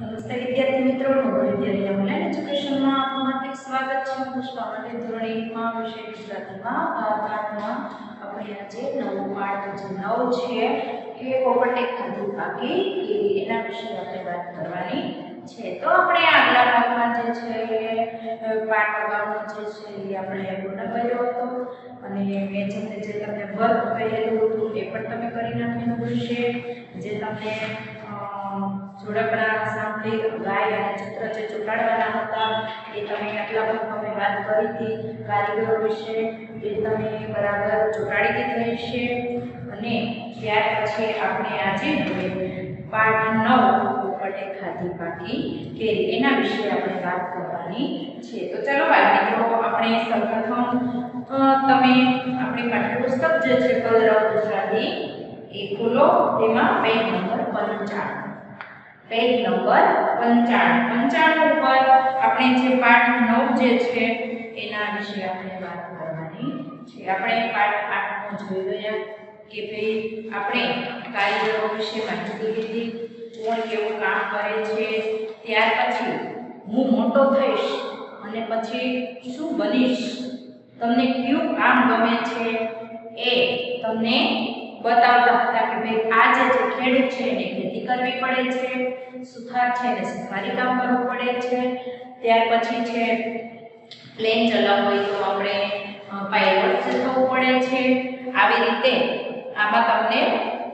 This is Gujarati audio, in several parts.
નમસ્તે વિદ્યાર્થી મિત્રો વિદ્યાલય ઓનલાઈન એજ્યુકેશનમાં આપનું હાર્દિક સ્વાગત છે. પુષ્પા માટે ધોરણ ગુજરાતીમાં આપણે આજે નવો પાઠ જે નવ છે. એ પોપટે ખાધું બાકી એના વિશે આપણે વાત કરવાની છે. તો આપણે આગલા જે છે પાઠ અગાઉનો જે છે, એ આપણે કર્યો હતો. અને મેં જે તમને વર્ક કરેલું હતું, એ પણ તમે કરી નાખેલું હશે. જે તમને જોડકણા સાંભળી ગાય અને ચિત્ર જે ચોંટાડવાના હતા, એ તમે આટલા ભાગમાં મેં વાત કરી હતી. કારીગરો વિશે એ તમે બરાબર ચોંટાડી દીધા હશે. અને ત્યાર પછી આપણે આજે હવે પાઠ નવ પોપટે ખાધી પાકી કેરી એના વિશે આપણે વાત કરવાની છે. તો ચાલો મિત્રો, આપણે સૌપ્રથમ તમે આપણી પાઠ્યપુસ્તક જે છે, કલરવ ગુજરાતી એ ખોલો, તેમાં પેજ નંબર પંચાણું. પેજ નંબર પંચાણું. પંચાણું ઉપર આપણે જે પાઠ નવ જે છે, એના વિશે આપણે વાત કરવાની છે. આપણે પાઠ આઠનો જોઈ ગયા કે ભાઈ આપણે કારીગરો વિશે માહિતી લીધી, કોણ કેવું કામ કરે છે, ત્યાર પછી હું મોટો થઈશ અને પછી શું બનીશ? તમને કયું કામ ગમે છે? એ તમને બતાવતા હતા કે ભાઈ, આ જે છે ખેડૂત છે, એને ખેતી કરવી પડે છે, સુથાર છે, એને સુથારી કામ કરવું પડે છે. ત્યાર પછી છે, પ્લેન ચલાવવું હોય તો આપણે પાયલોટ થવું પડે છે. આવી રીતે આમાં તમને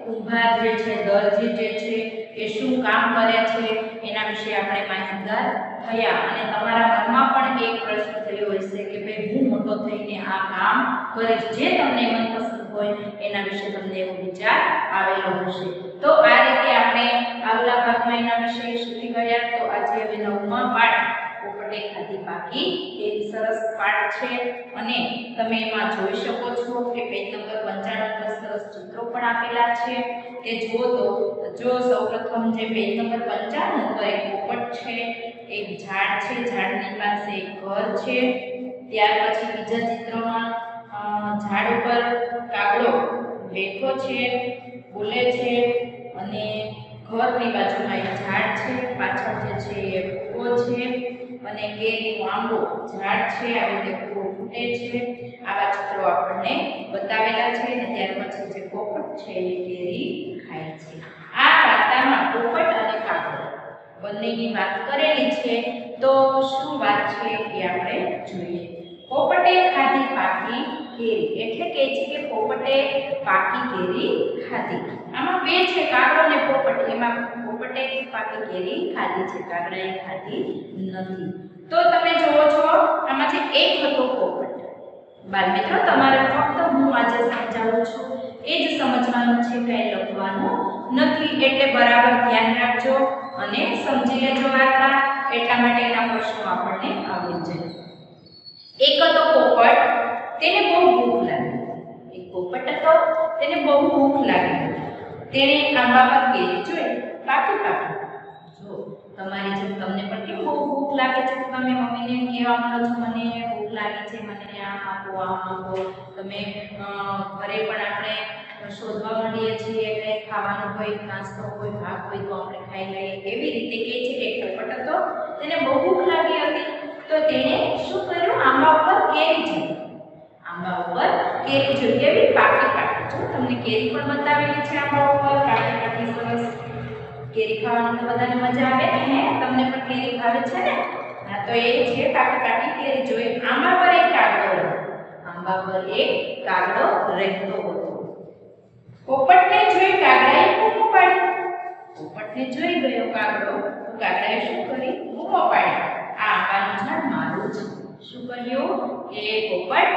કુંભાર જે છે દરજી જે છે, એ શું કામ કરે છે, એના વિશે આપણે માહિતગાર થયા. અને તમારા મનમાં પણ એક પ્રશ્ન થયો હશે કે ભાઈ, હું મોટો થઈને આ કામ કરીશ. જે તમને મનપસંદ હોય, એના વિશે તમને એવો વિચાર આવેલો હશે. તો આ રીતે આપણે આગલા ભાગમાં એના વિશે શીખી ગયા. તો આજે હવે નવમા પાઠ પોપટે ખાધી બાકી એ સરસ પાઠ છે. અને તમે એમાં જોઈ શકો છો કે પેજ નંબર 55 પર સરસ ચિત્રો પણ આપેલા છે. તે જો તો, જો સૌપ્રથમ જે પેજ નંબર 55 તો એક પોપટ છે, એક ઝાડ છે. ઝાડની પાસે એક ઘર છે. ત્યાર પછી બીજા ચિત્રમાં ઝાડ ઉપર કાગડો બેઠો છે બોલે છે અને ઘરની બાજુમાં એક ઝાડ છે, પાછળ જે છે એ કૂવો છે અને કેરીનો આંબો ઝાડ છે, આવી રીતે કૂવો ફૂટે છે. આવા ચિત્રો આપણને બતાવેલા છે અને ત્યાર પછી જે પોપટ છે એ કેરી ખાય છે. આ વાર્તામાં પોપટ અને કાગડો બંનેની વાત કરેલી છે. તો શું વાત છે એ આપણે જોઈએ. પોપટે ખાધી પાકી કેરી એટલે કે છે કે પોપટે પાકી કેરી ખાધી. આમાં બે છે કાગડો ને પોપટ. એમાં પોપટે પાકી કેરી ખાધી છે? કાગડાએ ખાધી નથી. તો તમે જોવો છો, આમાં જે એક હતો પોપટ. બાળ મિત્રો, તમારે ફક્ત હું આજે સમજાવું છું. એ જ સમજવાનું છે કંઈ લખવાનું નથી. એટલે બરાબર ધ્યાન રાખજો અને સમજી લેજો વાર્તા. એટલા માટે એના પ્રશ્નો આપણને આવડી જાય. એક હતો પોપટ. તેને બહુ ભૂખ લાગી. એક પોપટ હતો, તેને બહુ ભૂખ લાગી. તેણે આંબા પર કેરી જોઈ પાકી પાકી જો, તમારી જેમ તમને પણ કેમ બહુ ભૂખ લાગે છે, તો તમે મમ્મીને કહેવા માંગો છો, મને ભૂખ લાગી છે, મને આમ આપો આમ આપો. તમે ઘરે પણ આપણે શોધવા માંડીએ છીએ એટલે ખાવાનું હોય નાસ્તો હોય ભાગ હોય તો આપણે ખાઈ લઈએ. એવી રીતે કહે છે કે પોપટ હતો, તેને બહુ ભૂખ લાગી હતી, તો તેણે શું કર્યું? આંબા ઉપર કેરી જોઈ. આંબા ઉપર કેરી જોઈએ કેવી પાકી પાકી. જો તમને કેરી પણ બતાવેલી છે આંબા ઉપર પાકી પાકી સરસ કેરી ખાવાની તો બધાને મજા આવે. અને તમને પણ કેરી ભાવે છે ને? હા, તો એ છે પાકી પાકી કેરી. જોઈએ આંબા પર એક કાગડો આંબા પર એક કાગડો રહેતો હતો. પોપટને જોઈ કાગડાએ બૂમો પાડી પોપટને જોઈ ગયો કાગડો. તો કાગડાએ શું કરી બૂમો પાડી આ આંબાનું ઝાડ મારું છે શું કર્યું? કે પોપટ,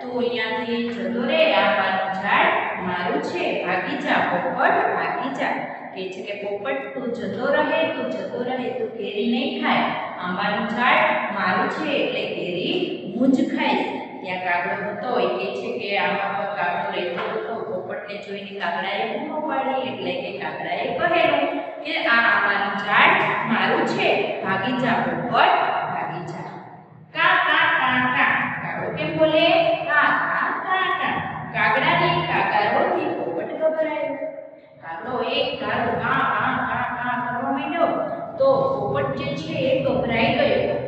તું અહીંયાથી જતો રે, આ આંબાનું ઝાડ, મારું છે, ભાગી જા, પોપટ, ભાગી જા. કે છે કે પોપટ, તું જતો રહે, તું જતો રહે, તું કેરી નહીં ખાય. આંબાનું ઝાડ, મારું છે, એટલે કેરી હું જ ખાઈશ. ત્યાં કાગડો હતો, એ કહે છે કે આંબા પર કાગડો રહેતો હતો, પોપટને જોઈને કાગડાએ બૂમો પાડી, એટલે કે કાગડાએ કહેલું કે આ આંબાનું ઝાડ, મારું છે, ભાગી જા, પોપટ ભાગી જા કા કા કા કા કાગડો કેમ બોલે કા કા કા કા કાગડાની કાકારોથી પોપટ ગભરાયો કાગડો એક ધારો કા કા કા કા કરવા માંડ્યો તો પોપટ જે છે એ ગભરાઈ ગયો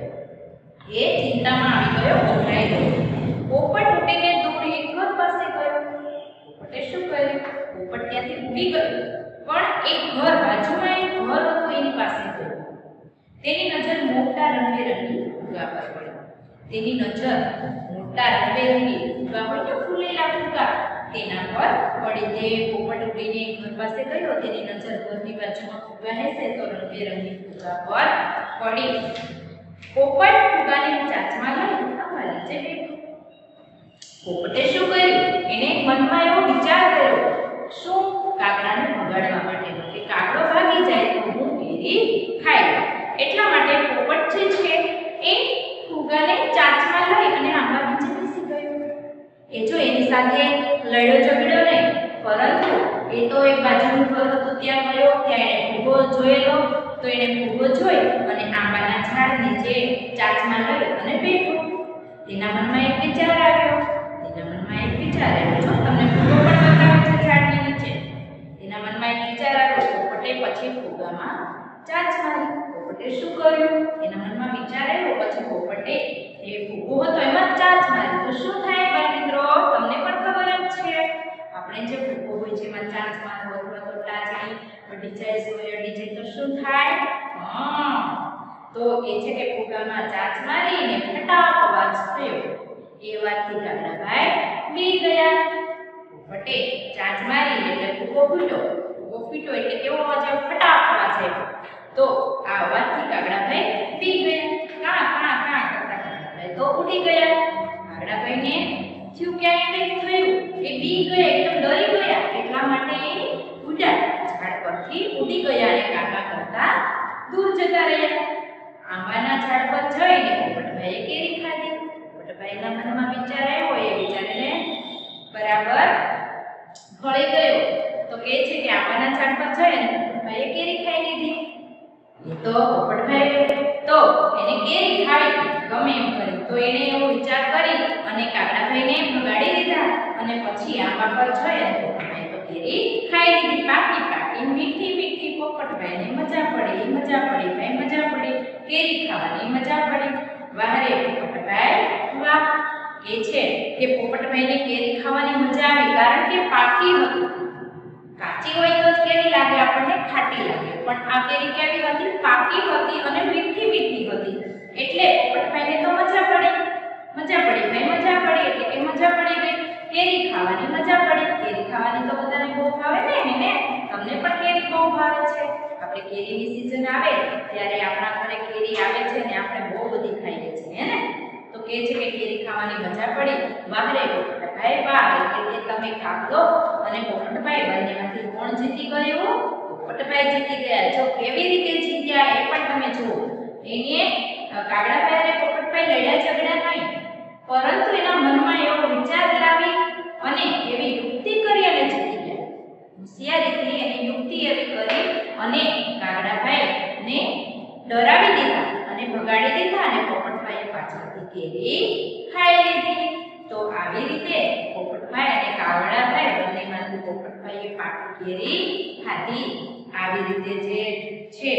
એ ચિંતામાં આવી ગયો ગભરાઈ ગયો પોપટ ઉડીને દૂર એક ઘર પાસે ગયો પોપટે શું કર્યું પોપટ ત્યાંથી ઉડી ગયો પણ એક ઘર બાજુમાં એક ઘર હતું, એની પાસે ગયો તેની નજર મોટા રંગબેરંગી ફુગ્ગા પર પડી. તેની નજર મોટા રંગબેરંગી ફુગ્ગા હોય ને ફૂલેલા ફુગ્ગા. તેના પર પડી તે પોપટ ઉડીને ઘર પાસે ગયો. તેની નજર ઘરની બાજુમાં ફૂગા હેસે તો રંગબેરંગી ફુગ્ગા પર પડી. પોપટ ફુગ્ગાને ચાંચમાં લઈ આમાં નીચે બેઠો. પોપટે શું કર્યું? એને મનમાં એવો વિચાર કર્યો શું કાગડાને ભગાડવા માટે કે કાગડો ભાગી જાય તો હું કેરી ખાઈ લઉં. એટલા માટે પોપટ જે છે એ ફુગાને ચાંચમાં લઈ અને આંબા નીચે બેસી ગયો એ જો એની સાથે લડ્યો ઝઘડ્યો નહીં. પરંતુ એ તો એક બાજુનું ઘર હતું, ત્યાં ગયો, ત્યાં એણે ભૂગો જોયેલો. તો એણે ફૂગો જોઈ અને આંબાના ઝાડ નીચે ચાચમાં લઈ અને બેઠો. તેના મનમાં એક વિચાર આવ્યો. તેના મનમાં એક વિચાર આવ્યો. જો, તમને ભૂગો પણ બતાવે છે ઝાડની નીચે. તેના મનમાં એક વિચાર આવ્યો. પોપટે પછી ફૂગામાં ચાચ મારી. પોપટે શું કર્યું? એના મનમાં વિચાર આવ્યો. પછી પોપટે એ ફૂગો હતો, એમાં ચાચ મારી. તો શું થાય બાળ મિત્રો તમને પણ ખબર જ છે આપણે જે ફૂગો હોય જેમાં ચાંચ મારવો અથવા તો ટાચણી સ્ક્વેર છે તો શું થાય? હા. તો એ છે કે ફુગામાં ચાંચ મારીને ફટાક અવાજ થયો. એ વાતથી કાકડાભાઈ બી ગયા. ફટે ચાંચ મારી એટલે ફુગો ફૂટ્યો. ફુગો ફૂટ્યો એટલે કેવો અવાજ આવ્યો? ફટાક અવાજ આવ્યો. તો આ અવાજથી કાકડાભાઈ બી ગયા. કાં કાં કાં કરતા કાગડાભાઈ તો ઉડી ગયા. કાગડાભાઈને થયું ક્યાંય કંઈક થયું? એ બી ગયા, એકદમ ડરી ગયા. એટલા માટે એ ઉડ્યા પરથી ઉડી ગયા અને કાકા કરતા દૂર જતા રહ્યા. આંબાના ઝાડ પર જઈને પોપટભાઈએ કેરી ખાધી. પોપટભાઈના મનમાં વિચાર આવ્યો, એ વિચારને બરાબર ફળી ગયો. તો કહે છે કે આંબાના ઝાડ પર જઈને પોપટભાઈએ કેરી ખાઈ લીધી. તો પોપટભાઈ તો એને કેરી ખાવી ગમે એમ કરી તો એને એવો વિચાર કરી અને કાકાભાઈને ભગાડી દીધા અને પછી આંબા પર જઈ અને પોપટભાઈ તો કેરી ખાઈ લીધી પાકી મીઠી પોપટ ભાઈને મજા પડી મજા પડી ભાઈ મજા પડી, કેરી ખાવાની મજા પડી. વારે પોપટભાઈ વાહ એ છે કે પોપટભાઈને કેરી ખાવાની મજા આવી, કારણ કે પાકી હતી. કાચી હોય તો જ કેવી લાગે, આપણને ખાટી લાગે. પણ આ કેરી કેવી હતી? પાકી હતી અને મીઠી મીઠી હતી. એટલે પોપટભાઈને તો મજા પડી. મજા પડી ભાઈ મજા પડી, એટલે કે મજા પડી ગઈ કેરી ખાવાની મજા પડી કેરી ખાવાની તો બધાને બહુ ભાવે ને ને તમને પણ કેરી બહુ ભાવે છે. આપણે કેરીની સીઝન આવે, ત્યારે આપણા ઘરે કેરી આવે છે ને આપણે બહુ બધી ખાઈએ છીએ, હે ને? તો કે છે કે કેરી ખાવાની મજા પડી? વાહરે પોપટભાઈ વાહ. એટલે તમે કાગડો અને પોપટભાઈ બંનેમાંથી કોણ જીતી ગયું? પોપટભાઈ જીતી ગયા. જો કેવી રીતે જીત્યા એ પણ તમે જુઓ. એને કાગડાભાઈ અને પોપટભાઈ લડ્યા ઝઘડા નહીં. પરંતુ એના મનમાં એવો વિચાર લાવી અને એવી યુક્તિ કરી અને જીતી ગયા હોશિયારીથી એને યુક્તિ એવી અને કાગડાભાઈને ડરાવી દીધા અને ભગાડી દીધા અને પોપટભાઈએ પાછળથી કેરી ખાઈ લીધી. તો આવી રીતે પોપટભાઈ અને કાગડાભાઈ બંનેમાંથી પોપટભાઈએ પાકી કેરી ખાધી. આવી રીતે જે છે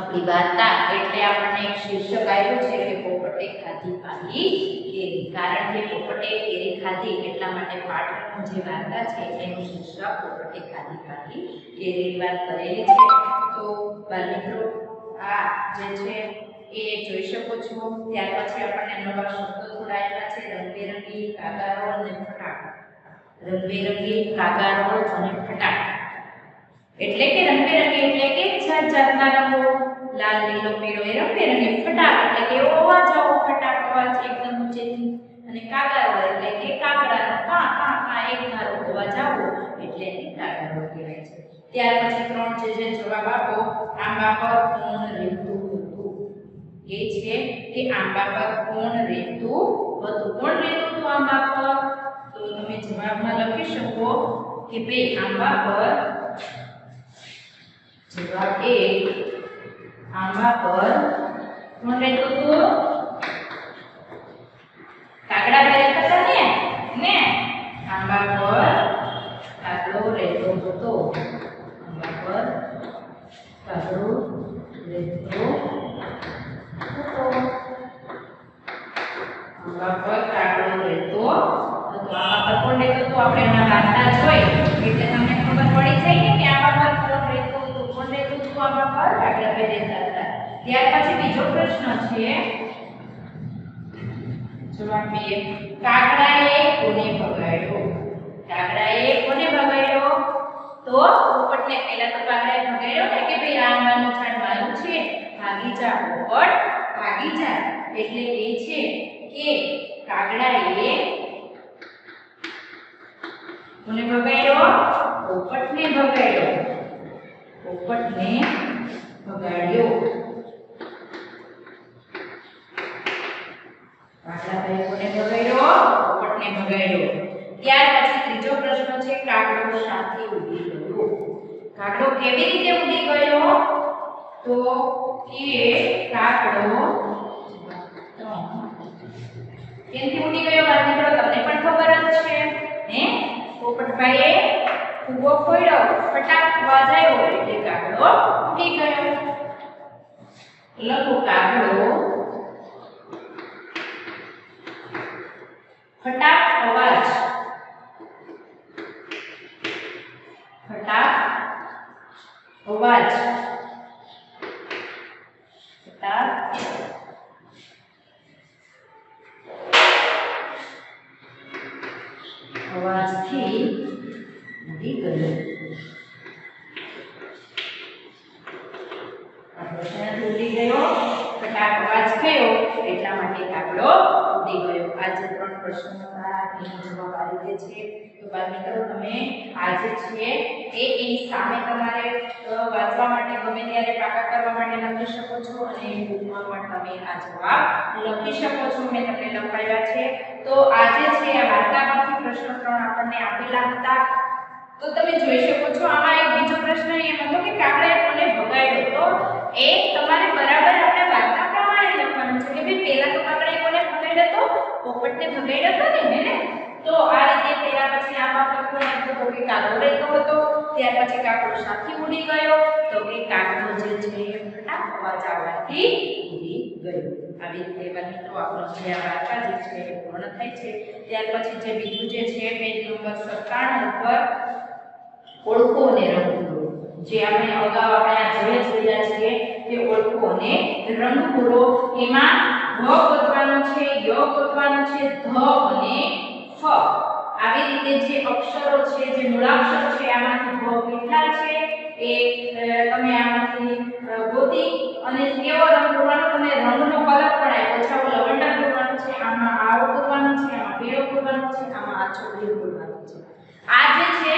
આપણી વાર્તા એટલે આપણને એક શીર્ષક આવ્યું છે કે પોપટે ખાધી પાલી. કેરી કારણ કે પોપટે કેરી ખાધી એટલા માટે પાટણનું જે વાર્તા છે, એનું શીર્ષક પોપટે ખાધી પાલી. કેરીની વાત કરેલી છે. તો બાલમિત્રો આ જે છે એ જોઈ શકો છો. ત્યાર પછી આપણને નવા શબ્દો જોડાયેલા છે. રંગબેરંગી કાગારો અને ફટાક. રંગબેરંગી કાગારો અને ફટાક. એટલે કે રંગબેરંગી એટલે કે જાત જાતના રંગો. લાલ લીલો પીળો એ રંગબેરંગી ફટાક એટલે કે અવાજ આવો ફટાક અવાજ એકદમ ઊંચેથી અને કાગારો એટલે કે કાગડાનો કા કા કા એક ધારો અવાજ આવો, એટલે એને કાગારો કહેવાય છે. ત્યાર પછી ત્રણ છે જે જવાબ આપો. આંબા પર કોણ રહેતું હતું? એ છે કે આંબા પર કોણ રહેતું હતું? કોણ રહેતું હતું આંબા પર? તો તમે જવાબમાં લખી શકો કે બે આંબા પર જવાબ એ આંબા પર કોણ રહેતું હતું કાગડા રહેતા હતા ને ને આંબા પર કાગડો રહેતો હતો આંબા પર કાગડો રહેતો હતો આંબા પર કાગડો રહેતો હતો આંબા પર કોણ રહેતો હતો આપણે એના વાર્તા જોઈ એટલે તમને ખબર પડી જાય ને કે આંબા પર કોણ રહેતું આંબા પર કાગડાભાઈ રહેતા હતા ત્યાર પછી બીજો પ્રશ્ન છે, જવાબ બે. કાગડાએ કોને ભગાડ્યો કાગડાએ કોને ભગાડ્યો તો પોપટને પહેલા તો કાગડાએ ભગાડ્યો ને કે ભાઈ આ આંબાનું ઝાડ મારું છે, ભાગી જા પોપટ, ભાગી જા. એટલે એ છે કે કાગડાએ કોને ભગાડ્યો પોપટને ભગાડ્યો પોપટને ભગાડ્યો. કાગડાભાઈ કોને ભગાડ્યો? પોપટને ભગાડ્યો. ત્યાર પછી ત્રીજો પ્રશ્ન છે, કાગડો સાથે ઉડી ગયો કાગડો કેવી રીતે ઉડી ગયો? તો કે કાગડો કેમથી ઉડી ગયો? મિત્રો તમને પણ ખબર જ છે. હે? પોપટભાઈએ ફૂગો ફોડ્યો ફટાક વાજાયો એટલે કાગડો ઉડી ગયો. લખો કાગડો. ફટાક અવાજ. ફટાક અવાજ ફટાક અવાજથી ઉડી ગયો કાગડો શેનાથી ઉડી ગયો ફટાક અવાજ થયો એટલા માટે કાગડો ઉડી ગયો આ ત્રણ પ્રશ્નો હતા એનો જવાબ આ રીતે છે. તો બાળ મિત્રો, તમે આ જે છે એ એની સામે તમારે વાંચવા માટે ગમે ત્યારે પાકા કરવા માટે લખી શકો છો અને બુકમાં પણ તમે આ જવાબ લખી શકો છો. મેં તમને લખાવ્યા છે. તો આજે છે આ વાર્તામાંથી પ્રશ્નો ત્રણ આપણને આપેલા હતા. તો તમે જોઈ શકો છો, આમાં એક બીજો પ્રશ્ન એમ હતો કે કાગડાએ કોને ભગાડ્યો તો એ તમારે બરાબર આપણે વાર્તા પ્રમાણે લખવાનું છે કે ભાઈ પહેલા તો કાગડાએ કોને ભગાડ્યો તો પોપટને ભગાડ્યો હતો ને હે ને? તો આ રીતે પહેલા પછી આમાં પર કોણ તો કે કાગડો રહેતો હતો. ત્યાર પછી કાગડો સાથી ઉડી ગયો. તો કે કાગડો જે છે ફટાક અવાજ આવવાથી ઉડી ગયો. આવી રીતે મિત્રો આપણો જે આ વાર્તા જે છે એ પૂર્ણ થાય છે. ત્યાર પછી જે બીજું જે છે પેજ નંબર 97 ઉપર ઓળખો અને રંગપૂરો જે આપણે અગાઉ આપણે આ જોઈ જોયા છીએ કે ઓળખો અને રંગપૂરો એમાં ધ ગોતવાનો છે, ય ગોતવાનો છે, ધ અને ફ. આવી રીતે જે અક્ષરો છે, જે મૂળાક્ષર છે, આમાંથી ભ કેટલા છે, એ તમે આમાંથી ગોતી અને કેવો રંગ કરવાનો? તમે રંગનો કલર પણ આપ્યો છે. આવો લવંડા કરવાનો છે, આમાં આવો કરવાનો છે, આમાં પીળો કરવાનો છે, આમાં આછો લીલો કરવાનો છે. આ જે છે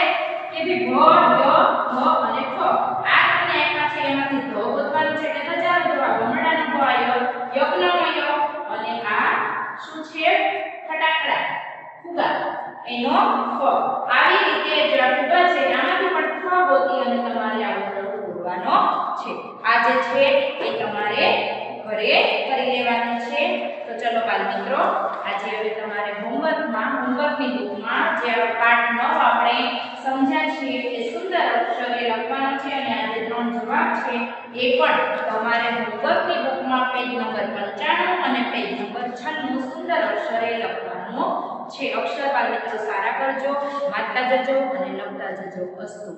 કે ભઈ ભ ય ધ અને ફ આ તમને આપ્યા છે એમાંથી ધ ગોતવાનું છે એટલે હજારો જવાબ ગમડાનો ભ આયો યજ્ઞનો ય અને આ શું છે ફટાકડા ફુગા એનો ફ આવી રીતે જે આ ફુગા છે આમાંથી પણ ફ ગોતી અને તમારે આવો રંગ પૂરવાનો છે આ જે છે એ તમારે ઘરે કરી લેવાનું છે તો ચલો બાળ મિત્રો આજે તમારે હોમવર્કમાં હોમવર્કની બુકમાં જે પાઠ 9 આપણે સમજ્યા છીએ એ સુંદર અક્ષરે લખવાનો છે અને આ જે ત્રણ જવાબ છે, એ પણ તમારે હોમવર્કની બુકમાં પેજ નંબર 95 અને પેજ નંબર 96 સુંદર અક્ષરે લખવાનું છે. અક્ષર બાળ સારા કરજો વાંચતા જજો અને લખતા જજો અસ્તુ.